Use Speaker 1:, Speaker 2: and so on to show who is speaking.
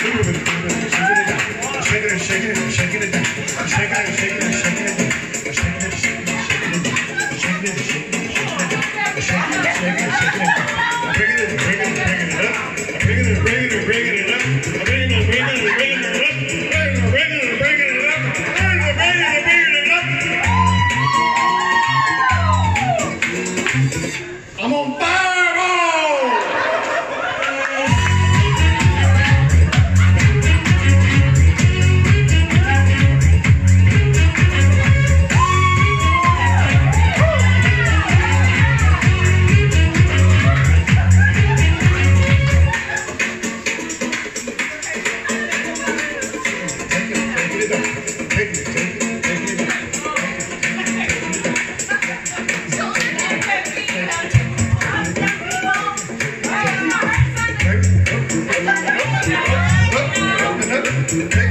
Speaker 1: Shake it, shake it, shake it down. Shake it, shake it, shake it down. Shake it, shake it, shake it down. to the